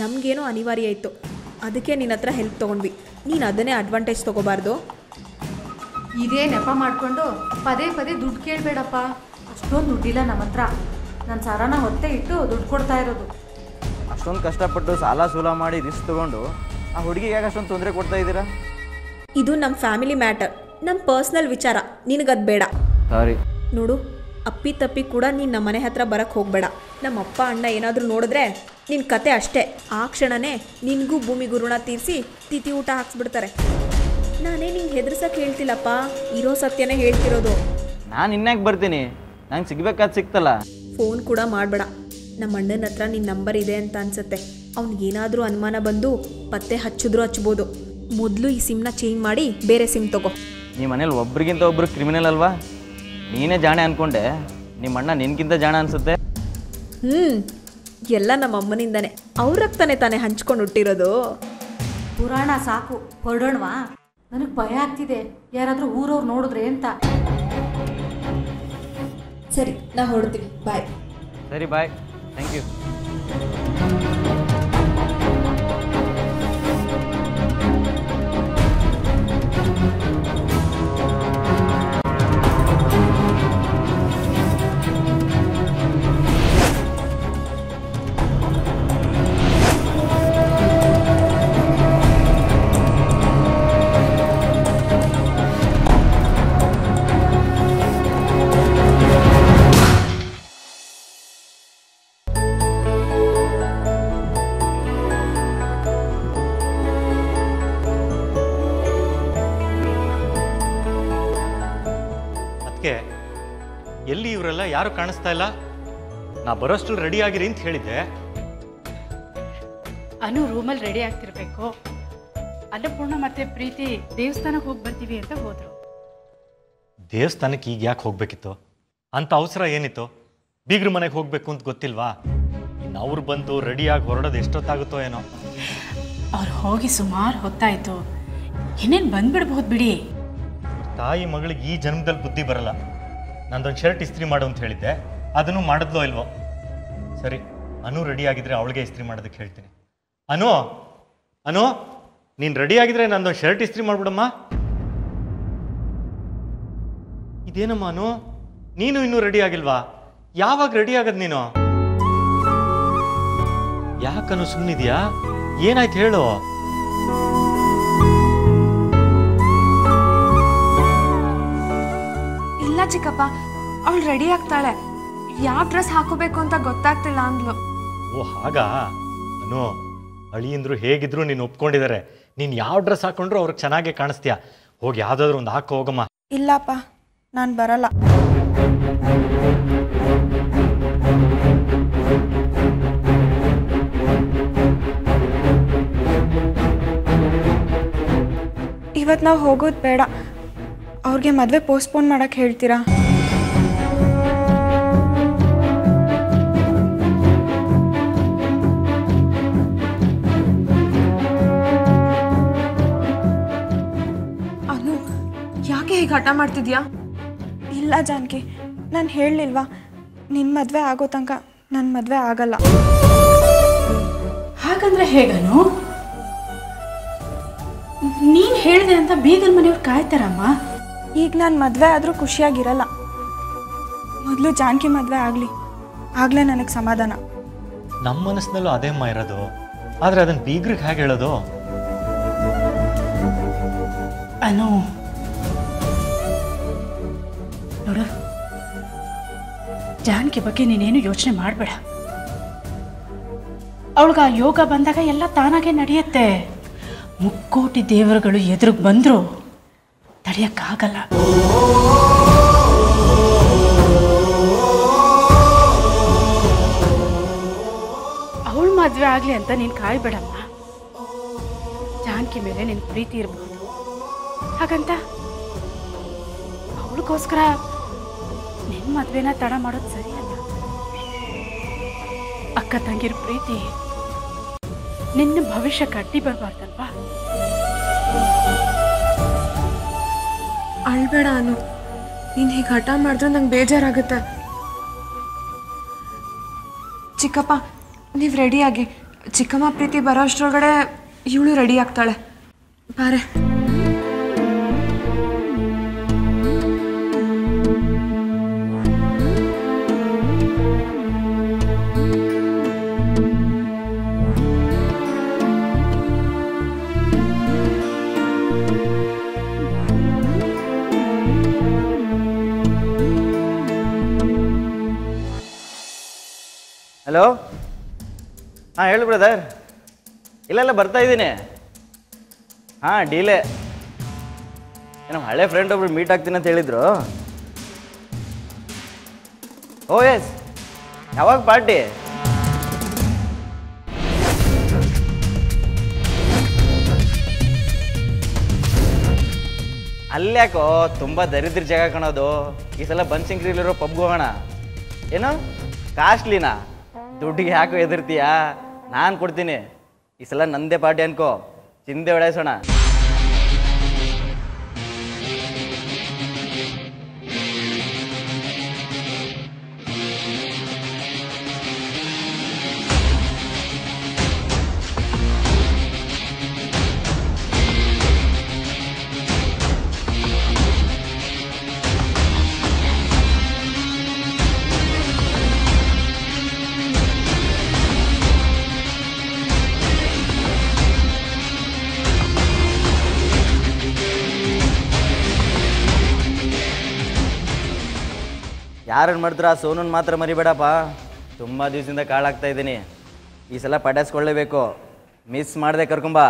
ನಮಗೇನೋ ಅನಿವಾರ್ಯ ಇತ್ತು. ಅದಕ್ಕೆ ನಿನ್ನ ಹತ್ರ ಹೆಲ್ಪ್ ತೊಗೊಂಡ್ವಿ. ನೀನು ಅದನ್ನೇ ಅಡ್ವಾಂಟೇಜ್ ತೊಗೋಬಾರ್ದು. ಇದೇ ನೆಪ ಮಾಡಿಕೊಂಡು ಪದೇ ಪದೇ ದುಡ್ಡು ಕೇಳಬೇಡಪ್ಪ. ಅಷ್ಟೊಂದು ದುಡ್ಡಿಲ್ಲ ನಮ್ಮ ಹತ್ರ. ನಾನು ಸರನ ಹೊತ್ತೆ ಇಟ್ಟು ದುಡ್ಡು ಕೊಡ್ತಾ ಇರೋದು. ಅಷ್ಟೊಂದು ಕಷ್ಟಪಟ್ಟು ಸಾಲ ಸೂಲ ಮಾಡಿ ರಿಸ್ಕ್ ತೊಗೊಂಡು ಆ ಹುಡುಗಿಗೆ ಯಾಕೆ ಅಷ್ಟೊಂದು ತೊಂದರೆ ಕೊಡ್ತಾ ಇದ್ದೀರಾ? ಇದು ನಮ್ಮ ಫ್ಯಾಮಿಲಿ ಮ್ಯಾಟರ್ ನಮ್ಮ ಪರ್ಸ್ನಲ್ ವಿಚಾರ. ನಿನಗದು ಬೇಡ. ಸಾರಿ. ನೋಡು ಅಪ್ಪಿ ತಪ್ಪಿ ಕೂಡ ನೀನು ನಮ್ಮ ಮನೆ ಹತ್ರ ಬರಕ್ಕೆ ಹೋಗಬೇಡ. ನಮ್ಮ ಅಪ್ಪ ಅಣ್ಣ ಏನಾದರೂ ನೋಡಿದ್ರೆ ನಿನ್ನ ಕತೆ ಅಷ್ಟೇ. ಆ ಕ್ಷಣನೇ ನಿನಗೂ ಭೂಮಿ ಗುರುಣ ತೀರಿಸಿ ತಿಥಿ ಊಟ ಹಾಕ್ಸ್ಬಿಡ್ತಾರೆ. ನಾನೇ ನಿಂಗೆ ಹೆದರ್ಸಕ್ಕೆ ಹೇಳ್ತಿಲ್ಲಪ್ಪ. ಇರೋ ಸತ್ಯನೇ ಹೇಳ್ತಿರೋದು. ನಾನು ಇನ್ಯಾಕೆ ಬರ್ತೀನಿ? ನಂಗೆ ಸಿಗ್ಬೇಕಾದ್ ಸಿಕ್ತಲ್ಲ. ಫೋನ್ ಕೂಡ ಮಾಡಬೇಡ. ನಮ್ಮ ಅಣ್ಣನ ಹತ್ರ ನಿನ್ನ ನಂಬರ್ ಇದೆ ಅಂತ ಅನ್ಸುತ್ತೆ. ಅವ್ನಿಗೇನಾದರೂ ಅನುಮಾನ ಬಂದು ಪತ್ತೆ ಹಚ್ಚಿದ್ರು ಹಚ್ಬೋದು. ಮೊದಲು ಈ ಸಿಮ್ನ ಚೇಂಜ್ ಮಾಡಿ ಬೇರೆ ಸಿಮ್ ತಗೋ. ನಿಮ್ಮ ಮನೇಲಿ ಒಬ್ರಿಗಿಂತ ಒಬ್ರು ಕ್ರಿಮಿನಲ್ ಅಲ್ವಾ? ನೀನೇ ಜಾಣೆ ಅನ್ಕೊಂಡೆ. ನಿಮ್ಮ ಅಣ್ಣ ನಿನ್ಗಿಂತ ಜಾಣ ಅನ್ಸುತ್ತೆ? ಹ್ಞೂ ಎಲ್ಲ ನಮ್ಮ ಅಮ್ಮನಿಂದಾನೆ. ಅವ್ರ ತಾನೆ ತಾನೇ ಹಂಚ್ಕೊಂಡು ಹುಟ್ಟಿರೋದು. ಪುರಾಣ ಸಾಕು ಹೊರಡೋಣವಾ? ನನಗೆ ಭಯ ಆಗ್ತಿದೆ. ಯಾರಾದರೂ ಊರವ್ರು ನೋಡಿದ್ರೆ ಅಂತ. ಸರಿ ನಾ ಹೊರಡ್ತೀನಿ. ಬಾಯ್ ಸರಿ ಬಾಯ್ ಥ್ಯಾಂಕ್ ಯು ಯಾರು ಕಾಣಿಸ್ತಾ ಇಲ್ಲ? ನಾ ಬರೋಷ್ಟು ರೆಡಿ ಆಗಿರಿ ಅಂತ ಹೇಳಿದ್ದೆ. ಅನು ರೂಮಲ್ಲಿ ರೆಡಿ ಆಗ್ತಿರ್ಬೇಕು. ಅನ್ನಪೂರ್ಣ ಮತ್ತೆ ಪ್ರೀತಿ ದೇವಸ್ಥಾನಕ್ಕೆ ಹೋಗಿ ಬರ್ತೀವಿ ಅಂತ ಹೋದ್ರು. ದೇವಸ್ಥಾನಕ್ಕೆ ಈಗ ಯಾಕೆ ಹೋಗ್ಬೇಕಿತ್ತು? ಅಂತ ಅವಸರ ಏನಿತ್ತು? ಬೀಗ್ರ ಮನೆಗೆ ಹೋಗ್ಬೇಕು ಅಂತ ಗೊತ್ತಿಲ್ವಾ? ಇನ್ನು ಅವ್ರು ಬಂದು ರೆಡಿಯಾಗಿ ಹೊರಡೋದು ಎಷ್ಟೊತ್ತಾಗುತ್ತೋ ಏನೋ. ಅವ್ರು ಹೋಗಿ ಸುಮಾರು ಹೊತ್ತಾಯ್ತು. ಇನ್ನೇನು ಬಂದ್ಬಿಡ್ಬಹುದು ಬಿಡಿ. ತಾಯಿ ಮಗಳಿಗೆ ಈ ಜನ್ಮದಲ್ಲಿ ಬುದ್ಧಿ ಬರಲ್ಲ. ನಂದೊಂದು ಶರ್ಟ್ ಇಸ್ತ್ರಿ ಮಾಡು ಅಂತ ಹೇಳಿದ್ದೆ. ಅದನ್ನು ಮಾಡಿದ್ಲೋ ಇಲ್ವೋ? ಸರಿ, ಅನು ರೆಡಿ ಆಗಿದ್ರೆ ಅವಳಿಗೆ ಇಸ್ತ್ರಿ ಮಾಡೋದಕ್ಕೆ ಹೇಳ್ತೀನಿ. ಅನು ಅನು, ನೀನು ರೆಡಿ ಆಗಿದ್ರೆ ನಂದೊಂದು ಶರ್ಟ್ ಇಸ್ತ್ರಿ ಮಾಡ್ಬಿಡಮ್ಮ. ಇದೇನಮ್ಮ ಅನು? ನೀನು ಇನ್ನೂ ರೆಡಿ ಆಗಿಲ್ವಾ? ಯಾವಾಗ ರೆಡಿ ಆಗದ್ ನೀನು? ಯಾಕನು ಸುಮ್ಮನಿದ್ಯಾ ಏನಾಯ್ತು ಹೇಳು? ಚಿಕ್ಕಪ್ಪ ಅವಳು ರೆಡಿ ಆಗ್ತಾಳೆ. ಯಾವ ಡ್ರೆಸ್ ಹಾಕೋಬೇಕು ಅಂತ ಗೊತ್ತಾಗ್ತಿಲ್ಲ ಅಂದ್ಲು. ಓ ಹಾಗಾ? ಅನು ಅಳಿಯಂದ್ರು ಹೇಗಿದ್ರು ನೀನು ಒಪ್ಕೊಂಡಿದ್ದಾರೆ ನೀನು ಯಾವ ಡ್ರೆಸ್ ಹಾಕೊಂಡ್ರು ಅವ್ರಿಗೆ ಚೆನ್ನಾಗಿ ಕಾಣಿಸ್ತೀಯ? ಹೋಗಿ ಯಾವ್ದಾದ್ರು ಒಂದು ಹಾಕೋ ಹೋಗಮ್ಮ. ಇಲ್ಲಪ್ಪ ನಾನು ಬರಲ್ಲ. ಇವತ್ತು ನಾವು ಹೋಗೋದು ಬೇಡ. ಅವ್ರಿಗೆ ಮದುವೆ ಪೋಸ್ಟ್ಪೋನ್ ಮಾಡಕ್ಕೆ ಹೇಳ್ತೀರಾ? ಅನು ಯಾಕೆ ಹೀಗೆ ಹಠ ಮಾಡ್ತಿದ್ಯಾ? ಇಲ್ಲ ಜಾನಕಿ ನಾನು ಹೇಳಲಿಲ್ವಾ? ನಿನ್ನ ಮದುವೆ ಆಗೋ ತನಕ ನನ್ನ ಮದುವೆ ಆಗಲ್ಲ. ಹಾಗಂದ್ರೆ ಹೇಗನು? ನೀನು ಹೇಳಿದೆ ಅಂತ ಬೀಗನ್ ಮನೆಯವ್ರು ಕಾಯ್ತಾರಮ್ಮ. ಈಗ ನಾನು ಮದುವೆ ಆದರೂ ಖುಷಿಯಾಗಿರಲ್ಲ. ಮೊದಲು ಜಾನಕಿ ಮದುವೆ ಆಗಲಿ. ಆಗಲೇ ನನಗೆ ಸಮಾಧಾನ. ನಮ್ಮ ಮನಸ್ಸಿನಲ್ಲೂ ಅದೇ ಅಮ್ಮ ಇರೋದು. ಆದರೆ ಅದನ್ನು ಬೀಗ್ರಿಗೆ ಹೇಗೆ ಹೇಳೋದು? ಅನು. ನೋಡು. ಜಾನಕಿ ಬಗ್ಗೆ ನೀನೇನು ಯೋಚನೆ ಮಾಡಬೇಡ. ಅವಳಿಗೆ ಆ ಯೋಗ ಬಂದಾಗ ಎಲ್ಲ ತಾನಾಗೆ ನಡೆಯುತ್ತೆ. ಮುಕ್ಕೋಟಿ ದೇವರುಗಳು ಎದುರಿಗೆ ಬಂದರೂ. ತಡೆಯೋಕ್ಕಾಗಲ್ಲ ಅವಳು ಮದುವೆ ಆಗಲಿ ಅಂತ ನೀನು ಕಾಯ್ಬೇಡಮ್ಮ. ಜಾನಕಿ ಮೇಲೆ ನಿನ್ನ ಪ್ರೀತಿ ಇರಬಹುದು ಹಾಗಂತ ಅವಳಿಗೋಸ್ಕರ ನಿನ್ನ ಮದುವೆನ ತಡ ಮಾಡೋದು ಸರಿಯಲ್ಲ. ಅಕ್ಕ ತಂಗಿರ ಪ್ರೀತಿ ನಿನ್ನ ಭವಿಷ್ಯಕ್ಕೆ ಅಡ್ಡಿ ಬರಬಾರ್ದಲ್ವಾ? ಅಳ್ಬೇಡ ಅನು. ನೀನು ಹೀಗೆ ಹಠ ಮಾಡಿದ್ರೆ ನಂಗೆ ಬೇಜಾರಾಗುತ್ತೆ. ಚಿಕ್ಕಪ್ಪ, ನೀವು ರೆಡಿಯಾಗಿ. ಚಿಕ್ಕಮ್ಮ ಪ್ರೀತಿ ಬರೋ ಅಷ್ಟರೊಳಗಡೆ ಇವಳು ರೆಡಿ ಆಗ್ತಾಳೆ. ಬಾರೆ. ಹಲೋ? ಹಾಂ, ಹೇಳಿ ಬ್ರದರ್ ಇಲ್ಲ ಇಲ್ಲ ಬರ್ತಾ ಇದ್ದೀನಿ. ಹಾಂ, ಡೀಲೆ. ನಮ್ಮ ಹಳೆ ಫ್ರೆಂಡ್ ಒಬ್ರು ಮೀಟ್ ಆಗ್ತೀನಿ ಅಂತ ಹೇಳಿದ್ರು. ಓ ಎಸ್ ಯಾವಾಗ ಪಾರ್ಟಿ ಅಲ್ಲ್ಯಾಕೋ ತುಂಬ ದರಿದ್ರ ಜಾಗ ಕಾಣೋದು. ಈ ಸಲ ಬನ್ಸಿಂಗ್ರಿಲಿರೋ ಪಬ್ಗೆ ಹೋಗೋಣ. ಏನು? ಕಾಸ್ಟ್ಲಿನಾ? ದುಡ್ಡಿಗೆ ಯಾಕೋ ಎದುರ್ತೀಯಾ ನಾನು ಕೊಡ್ತೀನಿ. ಈ ಸಲ ನಂದೇ ಪಾರ್ಟಿ ಅನ್ಕೋ. ಚಿಂದೆ ಹೊಡೆಸೋಣ ಯಾರನ್ನು ಆ ಸೋನನ್ ಮಾತ್ರ ಮರಿಬೇಡಪ್ಪ. ತುಂಬ ದಿವಸದಿಂದ ಕಾಳಾಗ್ತಾ ಇದ್ದೀನಿ. ಈ ಸಲ ಪಟಾಯಿಸ್ಕೊಳ್ಳೇಬೇಕು ಮಿಸ್ ಮಾಡದೆ ಕರ್ಕೊಂಬಾ.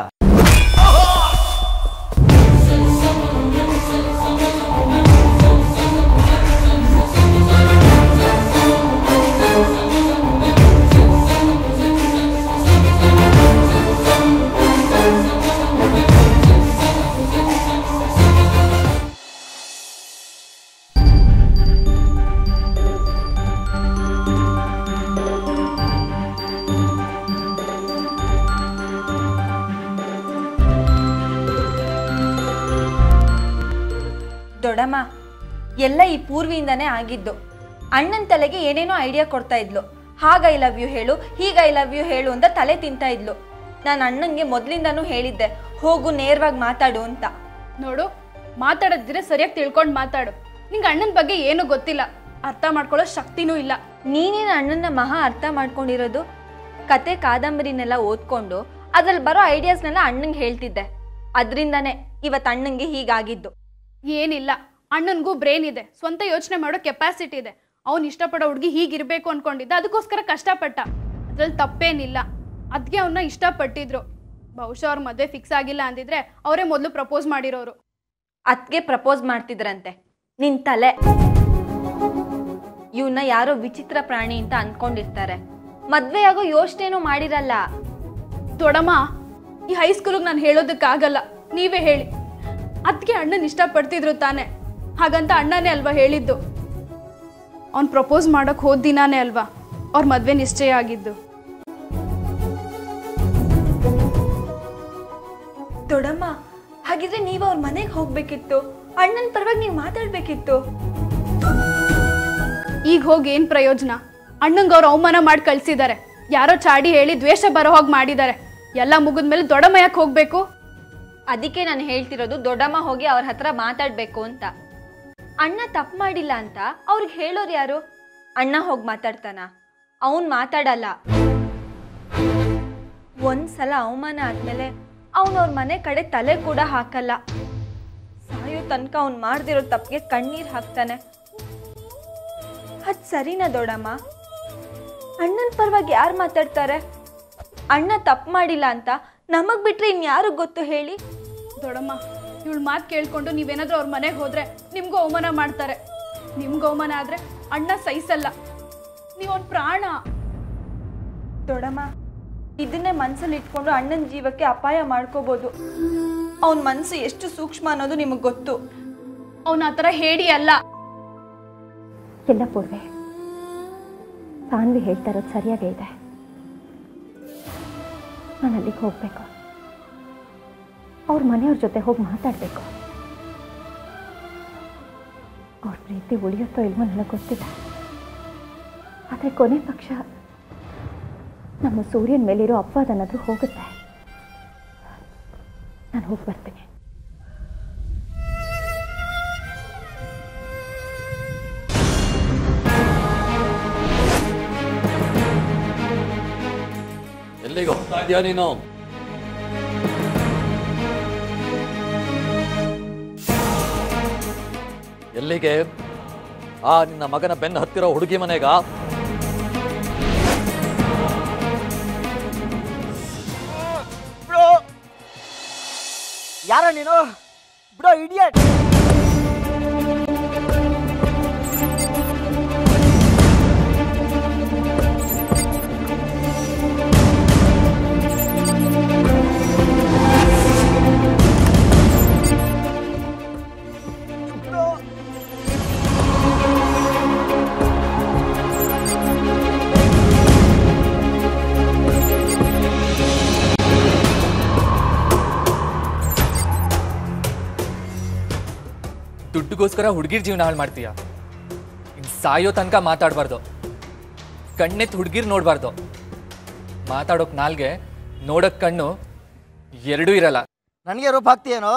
ಎಲ್ಲ ಈ ಪೂರ್ವಿಯಿಂದನೇ ಆಗಿದ್ದು. ಅಣ್ಣನ ತಲೆಗೆ ಏನೇನೋ ಐಡಿಯಾ ಕೊಡ್ತಾ ಇದ್ಲು. ಹಾಗ ಐ ಲವ್ ಯು ಹೇಳು ಹೀಗ ಐ ಲವ್ ಯು ಹೇಳು ಅಂತ ತಲೆ ತಿಂತಾ ಇದ್ಲು. ನಾನು ಅಣ್ಣಂಗೆ ಮೊದಲಿಂದನೂ ಹೇಳಿದ್ದೆ ಹೋಗು ನೇರವಾಗಿ ಮಾತಾಡು ಅಂತ. ನೋಡು ಮಾತಾಡದಿದ್ರೆ ಸರಿಯಾಗಿ ತಿಳ್ಕೊಂಡು ಮಾತಾಡು. ನಿಂಗೆ ಅಣ್ಣನ ಬಗ್ಗೆ ಏನೂ ಗೊತ್ತಿಲ್ಲ ಅರ್ಥ ಮಾಡ್ಕೊಳ್ಳೋ ಶಕ್ತಿನೂ ಇಲ್ಲ. ನೀನೇನು ಅಣ್ಣನ ಮಹಾ ಅರ್ಥ ಮಾಡ್ಕೊಂಡಿರೋದು? ಕತೆ ಕಾದಂಬರಿನೆಲ್ಲ ಓದ್ಕೊಂಡು ಅದ್ರಲ್ಲಿ ಬರೋ ಐಡಿಯಾಸ್ನೆಲ್ಲ ಅಣ್ಣಂಗೆ ಹೇಳ್ತಿದ್ದೆ. ಅದರಿಂದನೇ ಇವತ್ತು ಅಣ್ಣಂಗೆ ಹೀಗಾಗಿದ್ದು. ಏನಿಲ್ಲ ಅಣ್ಣನಿಗೂ ಬ್ರೇನ್ ಇದೆ ಸ್ವಂತ ಯೋಚನೆ ಮಾಡೋ ಕೆಪಾಸಿಟಿ ಇದೆ. ಅವ್ನು ಇಷ್ಟಪಡೋ ಹುಡುಗಿ ಹೀಗಿರಬೇಕು ಅನ್ಕೊಂಡಿದ್ದ ಅದಕ್ಕೋಸ್ಕರ ಕಷ್ಟಪಟ್ಟ. ಅದ್ರಲ್ಲಿ ತಪ್ಪೇನಿಲ್ಲ. ಅದಕ್ಕೆ ಅವನ್ನ ಇಷ್ಟಪಟ್ಟಿದ್ರು. ಬಹುಶಃ ಅವ್ರ ಮದುವೆ ಫಿಕ್ಸ್ ಆಗಿಲ್ಲ ಅಂದಿದ್ರೆ ಅವರೇ ಮೊದಲು ಪ್ರಪೋಸ್ ಮಾಡಿರೋರು. ಅದ್ಗೆ ಪ್ರಪೋಸ್ ಮಾಡ್ತಿದ್ರಂತೆ. ನಿನ್ ತಲೆ. ಇವನ್ನ ಯಾರೋ ವಿಚಿತ್ರ ಪ್ರಾಣಿ ಅಂತ ಅನ್ಕೊಂಡಿರ್ತಾರೆ. ಮದ್ವೆಯಾಗೋ ಆಗೋ ಯೋಚನೆನೂ ಮಾಡಿರಲ್ಲ. ದೊಡಮ್ಮ ಈ ಹೈಸ್ಕೂಲಿಗೆ ನಾನು ಹೇಳೋದಕ್ಕಾಗಲ್ಲ. ನೀವೇ ಹೇಳಿ. ಅದಕ್ಕೆ ಅಣ್ಣನ ಇಷ್ಟಪಡ್ತಿದ್ರು ತಾನೆ. ಹಾಗಂತ ಅಣ್ಣನೇ ಅಲ್ವಾ ಹೇಳಿದ್ದು? ಅವ್ನು ಪ್ರಪೋಸ್ ಮಾಡೋಕೆ ಹೋದ ದಿನಾನೇ ಅಲ್ವಾ? ಅವ್ರ ಮದುವೆ ನಿಶ್ಚಯ ಆಗಿದ್ದು. ದೊಡಮ್ಮ ಹಾಗಿದ್ರೆ ನೀವು ಅವ್ರ ಮನೆಗೆ ಹೋಗ್ಬೇಕಿತ್ತು. ಅಣ್ಣನ ಪರವಾಗಿ ನೀವು ಮಾತಾಡ್ಬೇಕಿತ್ತು. ಈಗ ಹೋಗಿ ಏನ್ ಪ್ರಯೋಜನ? ಅಣ್ಣಂಗೆ ಅವ್ರು ಅವಮಾನ ಮಾಡಿ ಕಳ್ಸಿದ್ದಾರೆ ಯಾರೋ ಚಾಡಿ ಹೇಳಿ ದ್ವೇಷ ಬರೋ ಹೋಗಿ ಮಾಡಿದ್ದಾರೆ ಎಲ್ಲ ಮುಗಿದ್ಮೇಲೆ ದೊಡ್ಡಮ್ಮ ಯಾಕೆ ಹೋಗ್ಬೇಕು? ಅದಕ್ಕೆ ನಾನು ಹೇಳ್ತಿರೋದು ದೊಡ್ಡಮ್ಮ ಹೋಗಿ ಅವ್ರ ಹತ್ರ ಮಾತಾಡ್ಬೇಕು ಅಂತ. ಅಣ್ಣ ತಪ್ಪು ಮಾಡಿಲ್ಲ ಅಂತ ಅವ್ರಿಗೆ ಹೇಳೋರು ಯಾರು? ಅಣ್ಣ ಹೋಗಿ ಮಾತಾಡ್ತಾನ. ಅವನ್ ಮಾತಾಡಲ್ಲ. ಒಂದ್ಸಲ ಅವಮಾನ ಆದ್ಮೇಲೆ ಅವ್ರ ಮನೆ ಕಡೆ ತಲೆ ಕೂಡ ಹಾಕಲ್ಲ. ಸಾಯೋ ತನಕ ಅವ್ನು ಮಾಡ್ದಿರೋ ತಪ್ಪಿಗೆ ಕಣ್ಣೀರ್ ಹಾಕ್ತಾನೆ. ಅದ್ ಸರಿನಾ ದೊಡ್ಡಮ್ಮ? ಅಣ್ಣನ ಪರವಾಗಿ ಯಾರು ಮಾತಾಡ್ತಾರೆ? ಅಣ್ಣ ತಪ್ಪು ಮಾಡಿಲ್ಲ ಅಂತ ನಮಗ್ ಬಿಟ್ರೆ ಇನ್ಯಾರು ಗೊತ್ತು ಹೇಳಿ? ದೊಡಮ್ಮ ಇವಳು ಮಾತು ಕೇಳ್ಕೊಂಡು ನೀವೇನಾದ್ರೂ ಅವ್ರ ಮನೆಗೆ ಹೋದ್ರೆ ನಿಮ್ಗೂ ಅವಮಾನ ಮಾಡ್ತಾರೆ. ನಿಮ್ಗೆ ಅವಮಾನ ಆದ್ರೆ ಅಣ್ಣ ಸಹಿಸಲ್ಲ. ನೀವೊಂದು ಪ್ರಾಣ. ದೊಡಮ್ಮ ಇದನ್ನೇ ಮನ್ಸಲ್ಲಿ ಇಟ್ಕೊಂಡು ಅಣ್ಣನ ಜೀವಕ್ಕೆ ಅಪಾಯ ಮಾಡ್ಕೋಬೋದು. ಅವನ ಮನಸ್ಸು ಎಷ್ಟು ಸೂಕ್ಷ್ಮ ಅನ್ನೋದು ನಿಮಗೆ ಗೊತ್ತು. ಅವನ ಆ ಥರ ಹೇಳಿ ಅಲ್ಲ. ಇಲ್ಲ ಪೂರ್ವೆ. ಸಾನ್ವಿ ಹೇಳ್ತಾ ಇರೋದು ಸರಿಯಾಗೇ ಇದೆ. ನಾನು ಅಲ್ಲಿಗೆ ಹೋಗಬೇಕು. ಅವ್ರ ಮನೆಯವ್ರ ಜೊತೆ ಹೋಗಿ ಮಾತಾಡಬೇಕು ಅವ್ರ ಪ್ರೀತಿ ಉಳಿಯುತ್ತೋ ಇಲ್ವೋ ನನಗೆ ಗೊತ್ತಿಲ್ಲ ಆದರೆ ಕೊನೆ ಪಕ್ಷ ನಮ್ಮ ಸೂರ್ಯನ ಮೇಲಿರೋ ಅಪವಾದ ಅನ್ನೋದು ಹೋಗುತ್ತೆ ನಾನು ಹೋಗಿ ಬರ್ತೀನಿ ಎಲ್ಲಿಗೆ ಹೋಗ್ತಾ ಇದೀಯ ನೀನು ಎಲ್ಲಿಗೆ? ಆ ನಿನ್ನ ಮಗನ ಬೆನ್ನ ಹತ್ತಿರೋ ಹುಡುಗಿ ಮನೆಗ? ಯಾರ ನೀನು? ಬಿಡೋ ಇಡಿಯಟ್! ದುಡ್ಡುಗೋಸ್ಕರ ಹುಡುಗಿರ್ ಜೀವನ ಹಾಳು ಮಾಡ್ತೀಯ? ಇನ್ ಸಾಯೋ ತನಕ ಮಾತಾಡಬಾರ್ದು. ಕಣ್ಣೆತ್ ಹುಡುಗಿರ್ ನೋಡಬಾರ್ದು. ಮಾತಾಡೋಕ್ ನಾಲ್ಗೆ, ನೋಡೋಕ್ ಕಣ್ಣು ಎರಡೂ ಇರಲ್ಲ. ನನಗೆ ರೂಪ ಹಾಕ್ತೀಯೇನೋ?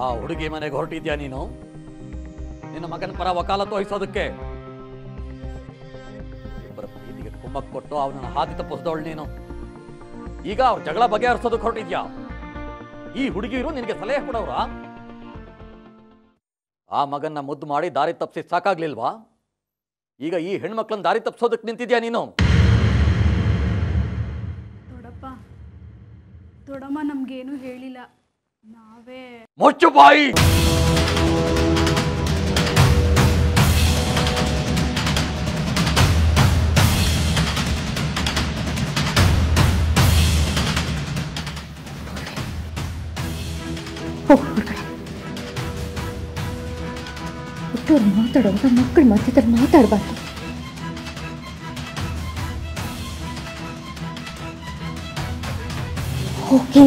ಆ ಹುಡುಗಿ ಮನೆಗೆ ಹೊರಟಿದ್ಯಾ ನೀನು? ನಿನ್ನ ಮಗನ ಪರ ವಕಾಲತ್ತು ವಹಿಸೋದಕ್ಕೆ ಇಬ್ಬರ ಪ್ರೀತಿಗೆ ಕುಮ್ಮಕ್ ಕೊಟ್ಟು ಅವನನ್ನು ಹಾದಿ ತಪ್ಪಿಸ್ದವಳು ನೀನು. ಈಗ ಅವ್ರ ಜಗಳ ಬಗೆಹರಿಸೋದಕ್ಕೆ ಹೊರಟಿದ್ಯಾ? ಈ ಹುಡುಗಿರು ನಿನಗೆ ಸಲಹೆ ಕೊಡೋರಾ ಆ ಮಗನ್ನ ಮುದ್ದು ಮಾಡಿ ದಾರಿ ತಪ್ಪಿಸಿ ಸಾಕಾಗ್ಲಿಲ್ವಾ? ಈಗ ಈ ಹೆಣ್ಮಕ್ಳನ್ನ ದಾರಿ ತಪ್ಪಿಸೋದಕ್ಕೆ ನಿಂತಿದ್ಯಾ ನೀನು? ದೊಡ್ಡಪ್ಪ ದೊಡ್ಡಮ್ಮ ನಮ್ಗೇನು ಹೇಳಿಲ್ಲ. ನಾವೇ ಮುಚ್ಚು ಬಾಯಿ ಹೋಗು ಹೊರಗಡೆ ಹುಟ್ಟೂರು ಮಾತಾಡುವಾಗ ಮಕ್ಕಳು ಮಧ್ಯದಲ್ಲಿ ಮಾತಾಡಬಾರ್ದು. ಹೋಗಿ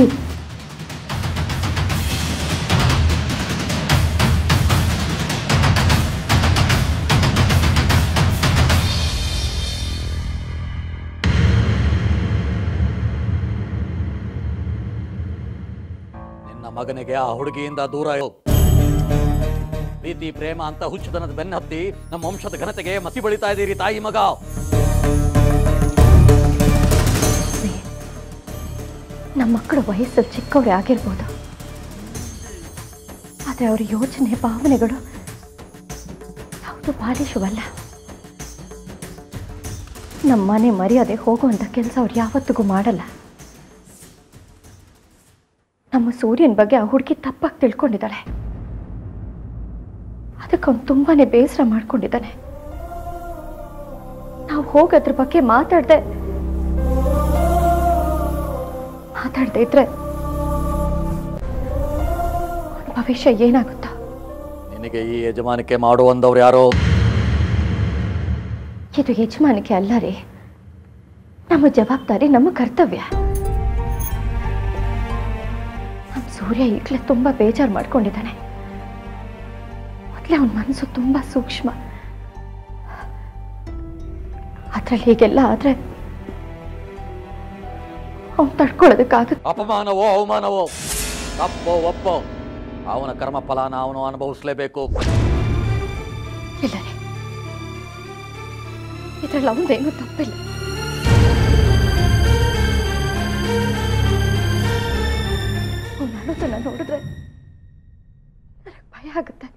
ನಿನ್ನ ಆ ಹುಡುಗಿಯಿಂದ ದೂರ ಪ್ರೀತಿ, ಪ್ರೇಮ ಅಂತ ಹುಚ್ಚುತನದ ಬೆನ್ನತ್ತಿ ನಮ್ಮ ವಂಶದ ಘನತೆಗೆ ಮತಿ ಬಳಿತಾ ಇದ್ದೀರಿ ತಾಯಿ ಮಗ. ನಮ್ಮ ಮಕ್ಕಳ ವಯಸ್ಸು ಚಿಕ್ಕವರೇ ಆಗಿರ್ಬೋದು. ಆದರೆ ಅವರ ಯೋಚನೆ, ಭಾವನೆಗಳು ಯಾವುದು ಬಾಲಿಶವಲ್ಲ. ನಮ್ಮ ಮನೆ ಮರ್ಯಾದೆ ಹೋಗುವಂಥ ಕೆಲಸ ಅವ್ರು ಯಾವತ್ತಿಗೂ ಮಾಡಲ್ಲ. ನಮ್ಮ ಸೂರ್ಯನ ಬಗ್ಗೆ ಆ ಹುಡುಗಿ ತಪ್ಪಾಗಿ ತಿಳ್ಕೊಂಡಿದ್ದಾಳೆ. ಅದಕ್ಕೆ ಅವನು ತುಂಬಾನೇ ಬೇಸರ ಮಾಡ್ಕೊಂಡಿದ್ದಾನೆ. ನಾವು ಹೋಗೋದ್ರ ಬಗ್ಗೆ ಮಾತಾಡ್ದೆ ಮಾತಾಡದೆ ಇದ್ರೆ ಭವಿಷ್ಯ ಏನಾಗುತ್ತಾ? ನಿನಗೆ ಈ ಯಜಮಾನಿಕೆ ಮಾಡುವಂದವ್ರು ಯಾರು ಯಾರೋ? ಇದು ಯಜಮಾನಿಕೆ ಅಲ್ಲ ರೀ ನಮ್ಮ ಜವಾಬ್ದಾರಿ ನಮ್ಮ ಕರ್ತವ್ಯ. ನಮ್ಮ ಸೂರ್ಯ ಈಗಲೇ ತುಂಬ ಬೇಜಾರು ಮಾಡ್ಕೊಂಡಿದ್ದಾನೆ. ಮೊದಲೇ ಅವನ ಮನಸ್ಸು ತುಂಬ ಸೂಕ್ಷ್ಮ. ಅದ್ರಲ್ಲಿ ಹೀಗೆಲ್ಲ ಆದ್ರೆ ಅವ್ನು ತಡ್ಕೊಳ್ಳೋದಕ್ಕಾಗ ಅಪಮಾನವೋ ಅವಮಾನವೋ? ತಪ್ಪೋ ಒಪ್ಪೋ? ಅವನ ಕರ್ಮ ಫಲಾನ ಅವನು ಅನುಭವಿಸ್ಲೇಬೇಕು. ಇಲ್ಲ ರೀ ಇದ್ರಲ್ಲಿ ಅವನದೇನು ತಪ್ಪಿಲ್ಲ. ಅವ್ನು ಅಳೋದನ್ನ ನೋಡಿದ್ರೆ ನನಗೆ ಭಯ ಆಗುತ್ತೆ.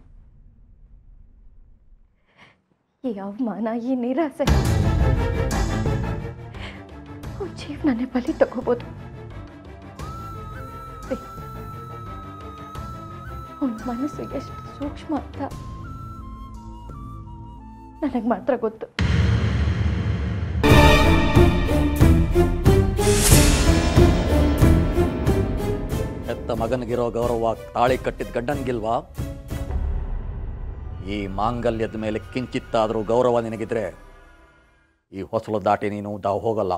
ಈ ಅವಮಾನ, ಈ ನಿರಾಸೆ ಜೀವನನೇ ಬಲಿ ತಗೋಬೋದು. ಅವನ ಮನಸ್ಸು ಎಷ್ಟು ಸೂಕ್ಷ್ಮ ಅಂತ ನನಗೆ ಮಾತ್ರ ಗೊತ್ತು. ಹೆತ್ತ ಮಗನಿಗಿರೋ ಗೌರವ ತಾಳಿ ಕಟ್ಟಿದ ಗಂಡನ್ಗಿಲ್ವಾ? ಈ ಮಾಂಗಲ್ಯದ ಮೇಲೆ ಕಿಂಚಿತ್ತಾದರೂ ಗೌರವ ನಿನಗಿದ್ರೆ ಈ ಹೊಸಲು ದಾಟಿ ನೀನು ತಾವು ಹೋಗಲ್ಲ.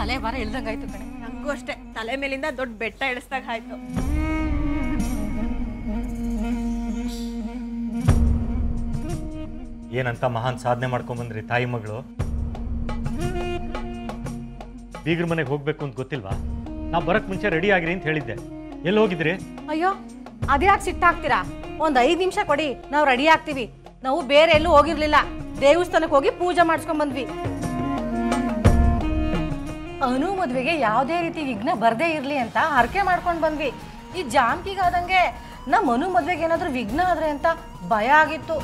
ತಲೆ ಭಾರ ಇಳ್ದಂಗಾಯ್ತು ಕಣೆ. ನಂಗೂ ಅಷ್ಟೇ, ತಲೆ ಮೇಲಿಂದ ದೊಡ್ಡ ಬೆಟ್ಟ ಇಳಿಸ್ದಾಗ ಆಯ್ತು ಏನಂತ ಮಹಾನ್ ಸಾಧನೆ ಮಾಡ್ಕೊಂಬಂದ್ರಿ ತಾಯಿ ಮಗಳು. ಬೀಗ್ರ ಮನೆಗೆ ಹೋಗ್ಬೇಕು ಅಂತ ಗೊತ್ತಿಲ್ವಾ? ನಾ ಬರಕ್ ಮುಂಚೆ ರೆಡಿ ಆಗಿರಿ ಅಂತ ಹೇಳಿದ್ದೆ. ಎಲ್ಲಿ ಹೋಗಿದ್ರಿ? ಅಯ್ಯೋ, ಅದ್ಯಾಕೆ ಸಿಟ್ಟಾಗ್ತೀರಾ? ಒಂದ್ ಐದ್ ನಿಮಿಷ ಕೊಡಿ, ನಾವು ರೆಡಿ ಆಗ್ತೀವಿ. ನಾವು ಬೇರೆ ಎಲ್ಲೂ ಹೋಗಿರ್ಲಿಲ್ಲ. ದೇವಸ್ಥಾನಕ್ಕೆ ಹೋಗಿ ಪೂಜೆ ಮಾಡಿಸ್ಕೊಂಡ್ ಬಂದ್ವಿ. ಅನು ಮದ್ವೆಗೆ ಯಾವುದೇ ರೀತಿ ವಿಘ್ನ ಬರ್ದೇ ಇರ್ಲಿ ಅಂತ ಹರಕೆ ಮಾಡ್ಕೊಂಡ್ ಬಂದ್ವಿ. ಈ ಜಾನ್ಕಿಗಾದಂಗೆ ನಮ್ಮ ಅನು ಮದ್ವೆಗೆ ಏನಾದ್ರೂ ವಿಘ್ನ ಆದ್ರೆ ಅಂತ ಭಯ ಆಗಿತ್ತು.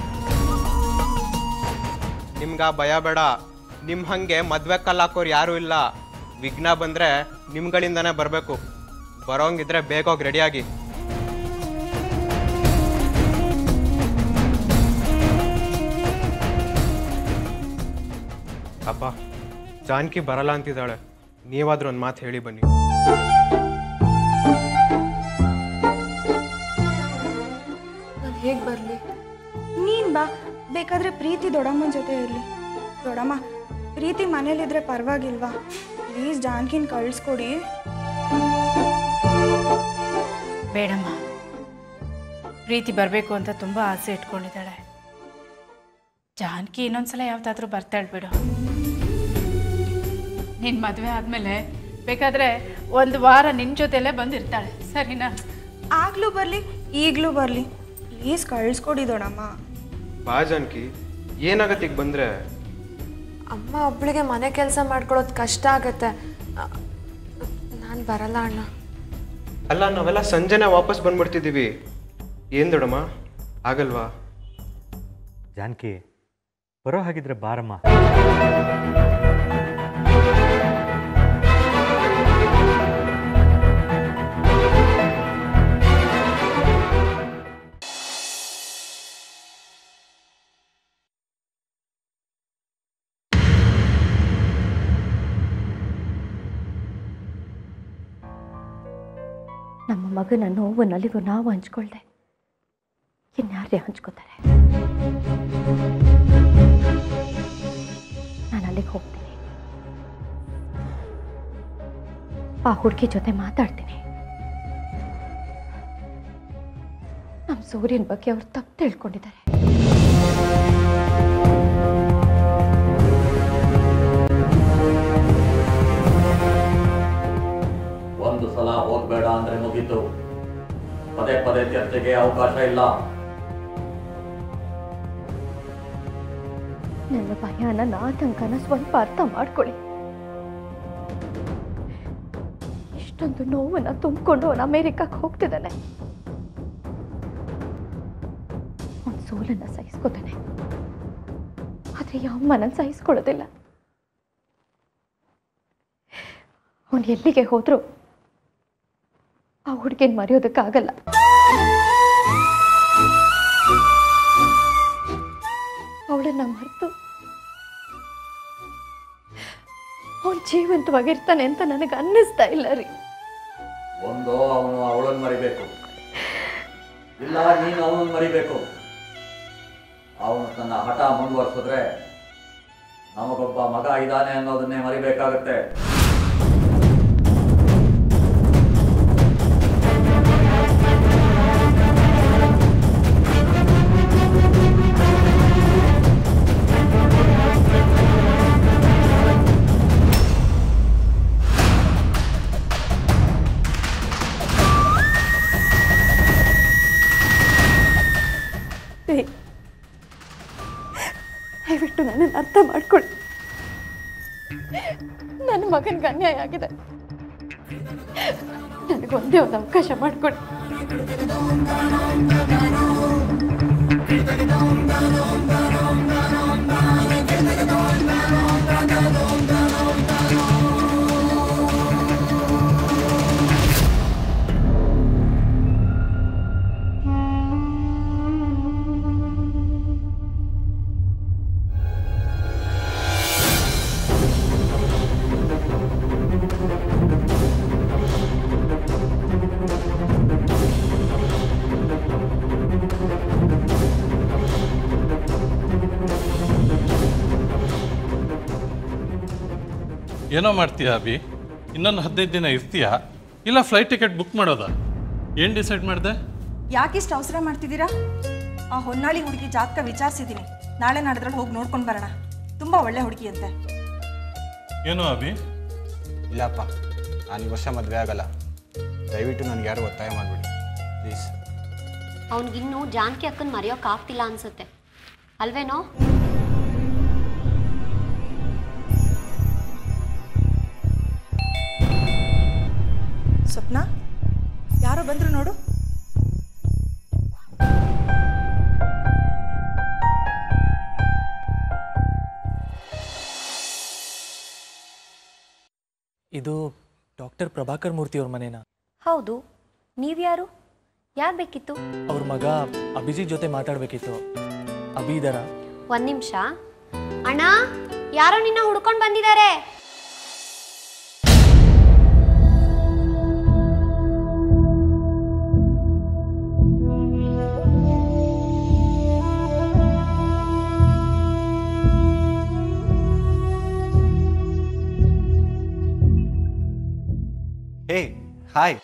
ನಿಮ್ಗೆ ಭಯ ಬೇಡ. ನಿಮ್ಮ ಹಾಗೆ ಮದ್ವೆ ಕಲ್ಲಾಕೋರು ಯಾರೂ ಇಲ್ಲ. ವಿಘ್ನ ಬಂದರೆ ನಿಮ್ಗಳಿಂದನೇ ಬರಬೇಕು. ಬರೋಂಗಿದ್ರೆ ಬೇಗ ಹೋಗಿ ರೆಡಿಯಾಗಿ. ಅಪ್ಪ, ಜಾನ್ಕಿ ಬರಲ್ಲ ಅಂತಿದ್ದಾಳೆ. ನೀವಾದ್ರೂ ಒಂದು ಮಾತು ಹೇಳಿ ಬನ್ನಿ. ಬೇಕಾದ್ರೆ ಪ್ರೀತಿ ದೊಡ್ಡಮ್ಮನ ಜೊತೆ ಇರಲಿ. ದೊಡ್ಡಮ್ಮ ಪ್ರೀತಿ ಮನೇಲಿದ್ರೆ ಪರವಾಗಿಲ್ವಾ? ಪ್ಲೀಸ್ ಜಾನ್ಕಿನ್ ಕಳಿಸ್ಕೊಡಿ. ಬೇಡಮ್ಮ. ಪ್ರೀತಿ ಬರಬೇಕು ಅಂತ ತುಂಬ ಆಸೆ ಇಟ್ಕೊಂಡಿದ್ದಾಳೆ. ಜಾನ್ಕಿ ಇನ್ನೊಂದ್ಸಲ ಯಾವ್ದಾದ್ರೂ ಬರ್ತಾಳೆ ಬಿಡು ನಿನ್ನ ಮದುವೆ ಆದಮೇಲೆ ಬೇಕಾದರೆ ಒಂದು ವಾರ ನಿನ್ನ ಜೊತೆಲೇ ಬಂದಿರ್ತಾಳೆ. ಸರಿನಾ? ಆಗ್ಲೂ ಬರಲಿ ಈಗಲೂ ಬರಲಿ. ಪ್ಲೀಸ್ ಕಳಿಸ್ಕೊಡಿ ದೊಡ್ಡಮ್ಮ ಬಾ ಜಾನಕಿ ಏನಾಗತ್ತಿಗೆ ಬಂದರೆ? ಅಮ್ಮ ಒಬ್ಳಿಗೆ ಮನೆ ಕೆಲಸ ಮಾಡ್ಕೊಳ್ಳೋದು ಕಷ್ಟ ಆಗತ್ತೆ. ನಾನು ಬರಲ್ಲ ಅಣ್ಣ. ಅಲ್ಲ ನಾವೆಲ್ಲ ಸಂಜೆನೆ ವಾಪಸ್ ಬಂದ್ಬಿಡ್ತಿದ್ದೀವಿ. ಏನು ದೊಡಮ್ಮ ಆಗಲ್ವಾ? ಜಾನಕಿ ಬರೋ ಹಾಗಿದ್ರೆ ಬಾರಮ್ಮ. ಮಗನ ನೋವು ನಲಿವು ನಾವು ಹಂಚ್ಕೊಳ್ದೆ. ಇನ್ಯಾರೇ ಹಂಚ್ಕೋತಾರೆ? ನಾನು ಅಲ್ಲಿಗೆ ಹೋಗ್ತೀನಿ. ಆ ಹುಡುಗಿ ಜೊತೆ ಮಾತಾಡ್ತೀನಿ. ನಮ್ಮ ಸೂರ್ಯನ ಬಗ್ಗೆ ಅವ್ರು ತಪ್ಪು ತಿಳ್ಕೊಂಡಿದ್ದಾರೆ. ಹೋಗ್ಬೇಡ ಅಂದ್ರೆ ಮುಗೀತು. ಪದೇ ಪದೇ ಚರ್ಚೆಗೆ ಅವಕಾಶ ಇಲ್ಲ. ನನ್ನ ಭಯಾನ ಆತಂಕನ ಸ್ವಲ್ಪ ಅರ್ಥ ಮಾಡ್ಕೊಳ್ಳಿ. ಇಷ್ಟೊಂದು ನೋವನ್ನ ತುಂಬಿಕೊಂಡು ಅವನು ಅಮೇರಿಕಕ್ಕೆ ಹೋಗ್ತಿದ್ದಾನೆ. ಅವನ ಸೋಲನ್ನ ಸಹಿಸ್ಕೋತಾನೆ. ಆದ್ರೆ ಯಾವ ಮನನ್ ಸಹಿಸ್ಕೊಳ್ಳೋದಿಲ್ಲ. ಅವನು ಎಲ್ಲಿಗೆ ಹೋದ್ರು ಆ ಹುಡುಗಿನ ಮರೆಯೋದಕ್ಕಾಗಲ್ಲ. ಅವಳನ್ನ ಮರೆತು ಅವನ್ ಜೀವಂತವಾಗಿರ್ತಾನೆ ಅಂತ ನನಗೆ ಅನ್ನಿಸ್ತಾ ಇಲ್ಲ ರೀ. ಒಂದೋ ಅವನು ಅವಳನ್ನು ಮರಿಬೇಕು. ಇಲ್ಲ, ನೀನು ಅವನನ್ನು ಮರಿಬೇಕು. ಅವನು ತನ್ನ ಹಠ ಮುಂದುವರಿಸಿದ್ರೆ ನಮಗೊಬ್ಬ ಮಗ ಇದ್ದಾನೆ ಅನ್ನೋದನ್ನೇ ಮರಿಬೇಕಾಗತ್ತೆ. ದಯವಿಟ್ಟು ನನ್ನನ್ನು ಅರ್ಥ ಮಾಡ್ಕೊಳ್ಳಿ. ನನ್ನ ಮಗನಿಗೆ ಅನ್ಯಾಯ ಆಗಿದೆ. ನನಗೊಂದೇ ಒಂದು ಅವಕಾಶ ಮಾಡಿಕೊಡಿ. ಏನೋ ಮಾಡ್ತೀಯಾ ಅಭಿ? ಇನ್ನೊಂದು ಹದಿನೈದು ದಿನ ಇರ್ತೀಯಾ? ಇಲ್ಲ ಫ್ಲೈಟ್ ಟಿಕೆಟ್ ಬುಕ್ ಮಾಡೋದಾ? ಏನು ಡಿಸೈಡ್ ಮಾಡಿದೆ? ಯಾಕಿಷ್ಟು ಅವಸರ ಮಾಡ್ತಿದ್ದೀರಾ? ಆ ಹೊನ್ನಾಳಿ ಹುಡುಗಿ ಜಾತಕ ವಿಚಾರಿಸಿದ್ದೀನಿ. ನಾಳೆ ನಾಡಿದ್ರಲ್ಲಿ ಹೋಗಿ ನೋಡ್ಕೊಂಡು ಬರೋಣ. ತುಂಬ ಒಳ್ಳೆ ಹುಡುಗಿ ಅಂತೆ ಏನೋ ಅಭಿ? ಇಲ್ಲಪ್ಪ ನಾನು ಈ ವರ್ಷ ಮದುವೆ ಆಗಲ್ಲ. ದಯವಿಟ್ಟು ನನಗೆ ಯಾರು ಒತ್ತಾಯ ಮಾಡಿಬಿಡಿ. ಪ್ಲೀಸ್ ಅವ್ನಿಗಿನ್ನೂ ಜಾನಕಿ ಅಕ್ಕನ ಮರೆಯೋಕ್ಕಾಗ್ತಿಲ್ಲ ಅನ್ಸುತ್ತೆ. ಅಲ್ವೇನೋ? ಸ್ವಪ್ನ? ಯಾರೋ ಬಂದ್ರು ನೋಡು. ಇದು ಡಾಕ್ಟರ್ ಪ್ರಭಾಕರ್ ಮೂರ್ತಿ ಅವ್ರ ಮನೇನ? ಹೌದು. ನೀವ್ಯಾರು ಯಾರು? ಬೇಕಿತ್ತು? ಅವ್ರ ಮಗ ಅಭಿಜಿತ್ ಜೊತೆ ಮಾತಾಡ್ಬೇಕಿತ್ತು. ಅಭಿ ಇದಾರ ಒಂದ್ ನಿಮಿಷ. ಅಣ್ಣ ಯಾರೋ ನಿನ್ನ ಹುಡ್ಕೊಂಡ್ ಬಂದಿದ್ದಾರೆ? ಹಾಯ್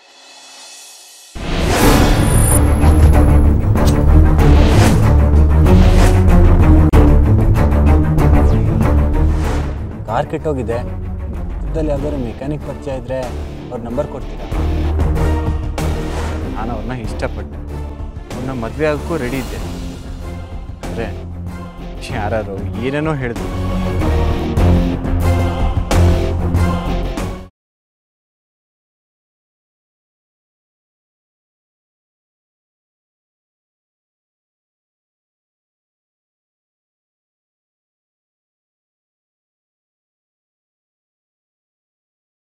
ಕಾರ್ ಕೆಟ್ಟೋಗಿದೆ. ಇದ್ದಲ್ಲಿ ಯಾವ್ದಾದ್ರು ಮೆಕ್ಯಾನಿಕ್ ಪರಿಚಯ ಇದ್ರೆ ಅವ್ರ ನಂಬರ್ ಕೊಡ್ತೀರಾ? ನಾನು ಅವ್ರನ್ನ ಇಷ್ಟಪಟ್ಟೆ. ಅವ್ರನ್ನ ಮದುವೆ ಆಗೋಕ್ಕೂ ರೆಡಿ ಇದ್ದೆ. ಅಂದರೆ ಯಾರು ಏನೇನೋ ಹೇಳಿದ್ರು.